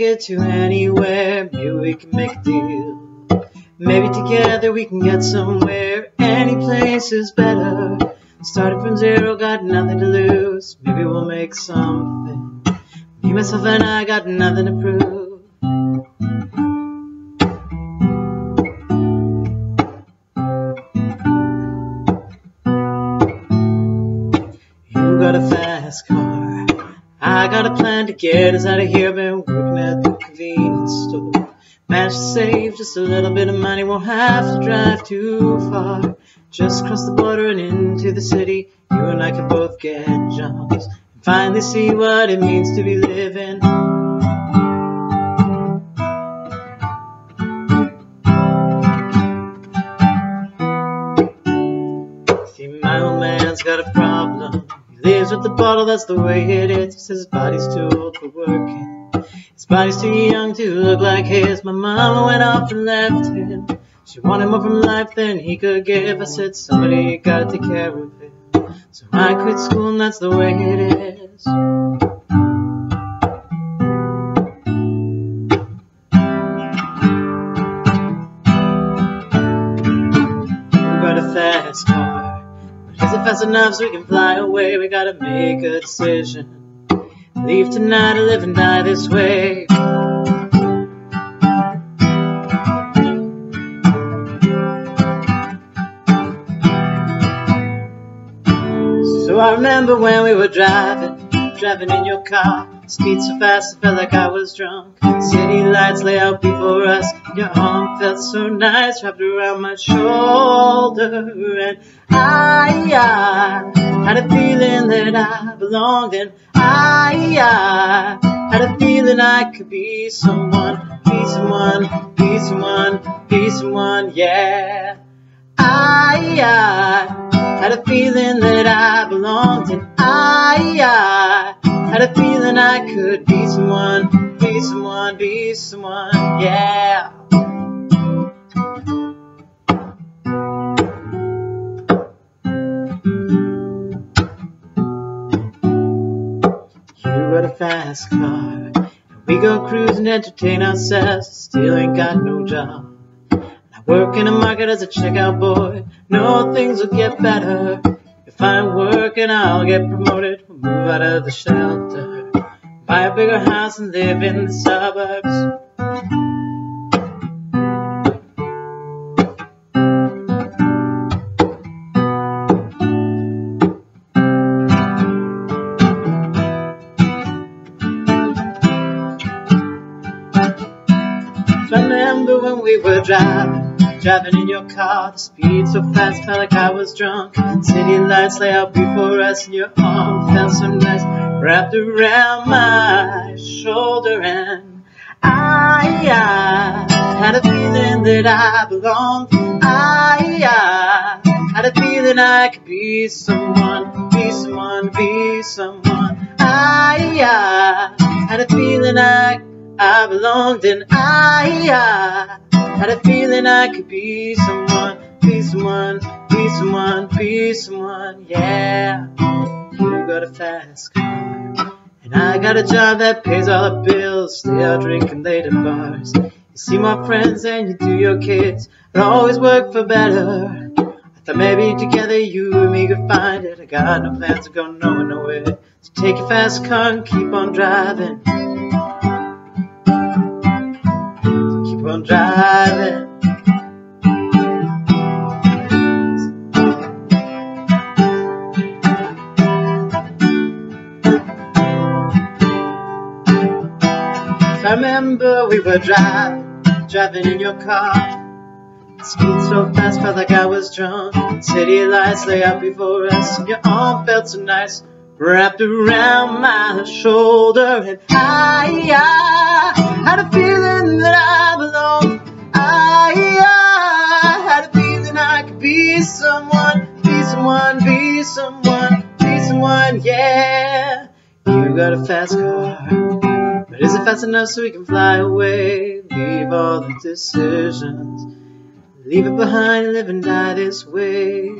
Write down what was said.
a to anywhere. Maybe we can make a deal. Maybe together we can get somewhere. Any place is better. Started from zero, got nothing to lose. Maybe we'll make something. Me, myself, and I got nothing to prove. Got a plan to get us out of here. Been working at the convenience store. Managed to save just a little bit of money. Won't have to drive too far. Just cross the border and into the city. You and I can both get jobs and finally see what it means to be living. See, my old man's got a problem. Lives with the bottle, that's the way it is. He says his body's too old for working. His body's too young to look like his. My mama went off and left him. She wanted more from life than he could give. I said, somebody gotta take care of him. So I quit school and that's the way it is. A fast car. Fast enough so we can fly away? We gotta make a decision. Leave tonight or live and die this way. So I remember when we were driving, driving in your car. Speed so fast, I felt like I was drunk. City lights lay out before us. Your arm felt so nice, wrapped around my shoulder. And I, I had a feeling that I belonged, and I, I had a feeling I could be someone, be someone, be someone, be someone, yeah. I, I had a feeling that I belonged, and I, I had a feeling I could be someone, be someone, be someone, yeah. You got a fast car, and we go cruise and entertain ourselves. Still ain't got no job. I work in a market as a checkout boy. No, things will get better. If I'm working, I'll get promoted. Move out of the shelter. Buy a bigger house and live in the suburbs. Remember when we were driving, driving in your car, the speed so fast, felt like I was drunk. City lights lay out before us, and your arm felt so nice, wrapped around my shoulder. And I, I had a feeling that I belonged. I, I had a feeling I could be someone, be someone, be someone. I, I had a feeling I I belonged and I, I had a feeling I could be someone, be someone, be someone, be someone, yeah. You got a fast car, and I got a job that pays all the bills. Stay out drinking late at bars. You see my friends and you do your kids. It always work for better. I thought maybe together you and me could find it. I got no plans to go nowhere, nowhere. So take your fast car and keep on driving. On driving. I remember we were driving, driving in your car. Speed so fast, felt like I was drunk. City lights lay out before us, and your arm felt so nice, wrapped around my shoulder. And I, I had a feeling got a fast car, but is it fast enough so we can fly away? Leave all the decisions, leave it behind, live and die this way.